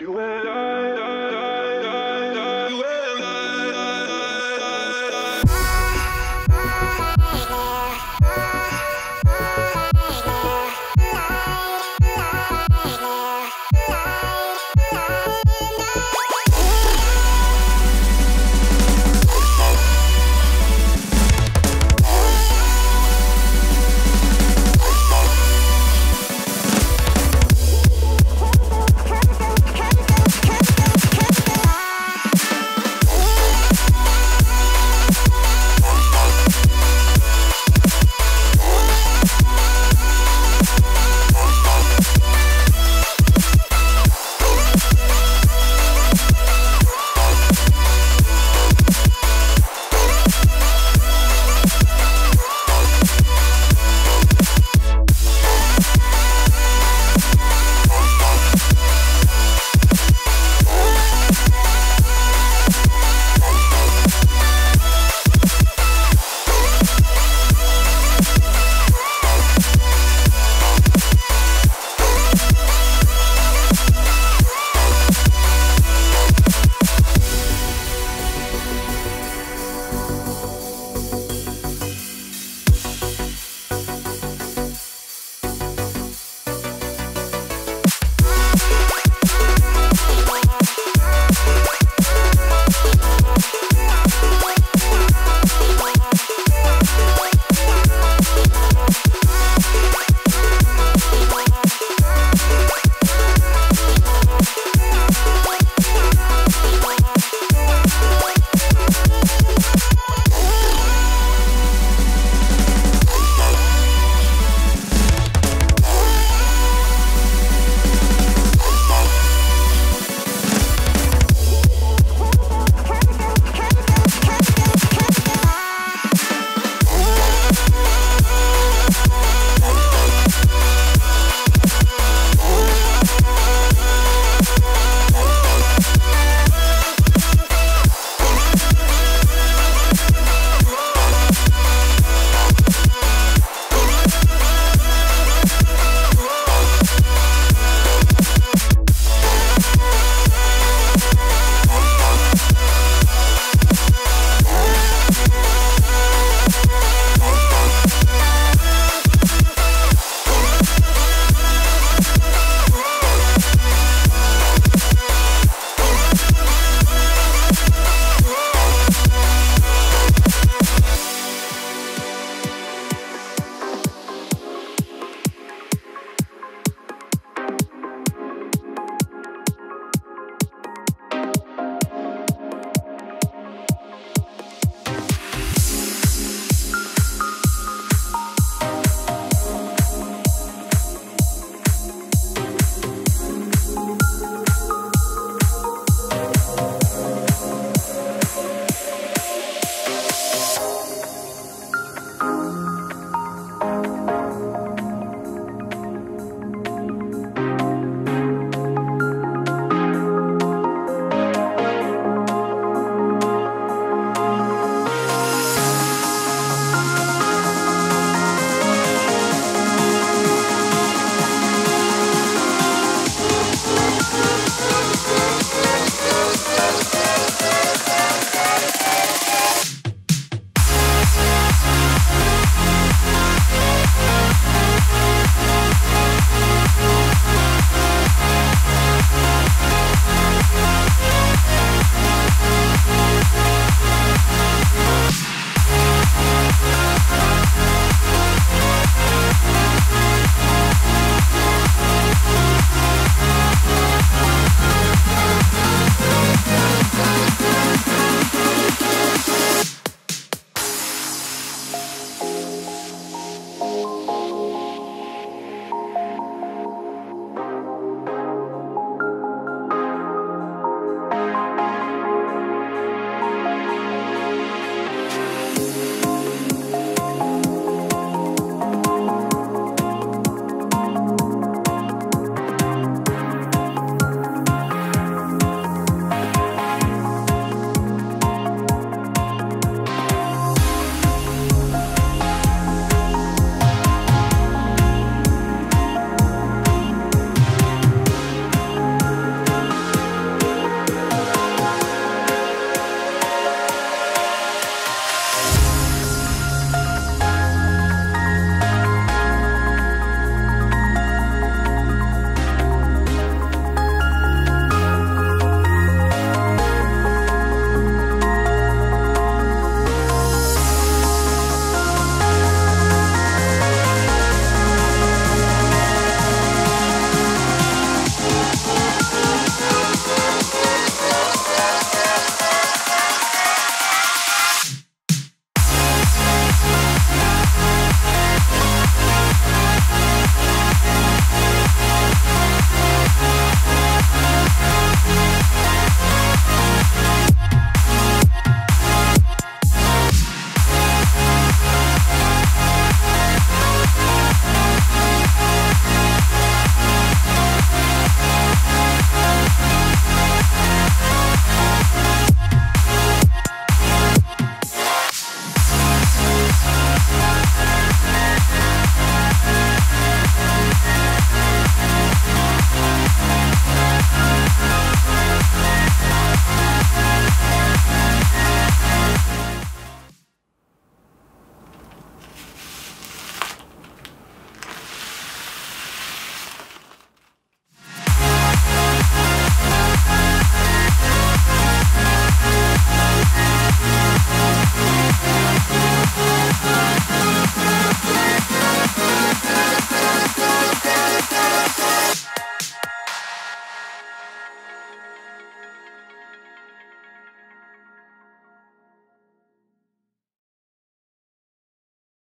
You naturel.